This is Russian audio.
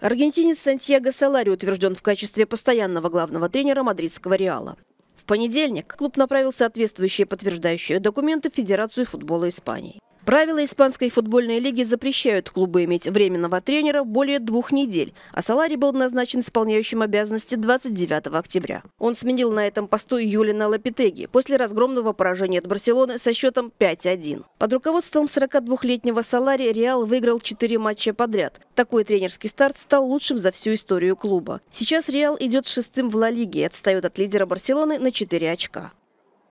Аргентинец Сантьяго Салари утвержден в качестве постоянного главного тренера мадридского «Реала». В понедельник клуб направил соответствующие подтверждающие документы в Федерацию футбола Испании. Правила Испанской футбольной лиги запрещают клубу иметь временного тренера более двух недель, а Салари был назначен исполняющим обязанности 29 октября. Он сменил на этом посту Юлина Лапитеги после разгромного поражения от Барселоны со счетом 5-1. Под руководством 42-летнего Салари Реал выиграл 4 матча подряд. Такой тренерский старт стал лучшим за всю историю клуба. Сейчас Реал идет шестым в Ла Лиге и отстает от лидера Барселоны на 4 очка.